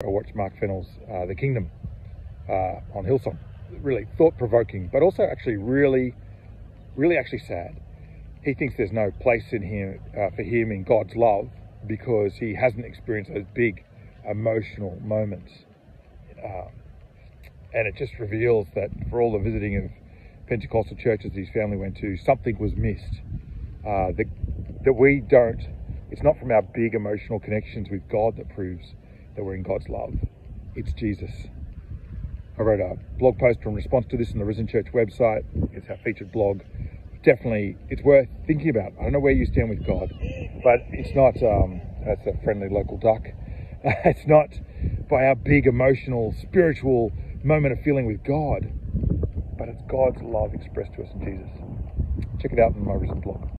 I watched Marc Fennell's uh, The Kingdom uh, on Hillsong. Really thought-provoking, but also actually really, really actually sad. He thinks there's no place in him uh, for him in God's love because he hasn't experienced those big emotional moments. Um, and it just reveals that for all the visiting of Pentecostal churches his family went to, something was missed. Uh, that, that we don't, it's not from our big emotional connections with God that proves that we're in God's love. It's Jesus. I wrote a blog post in response to this on the Risen Church website. It's our featured blog. Definitely, it's worth thinking about. I don't know where you stand with God, but it's not, um, that's a friendly local duck. it's not by our big emotional, spiritual moment of feeling with God, but it's God's love expressed to us in Jesus. Check it out in my Risen blog.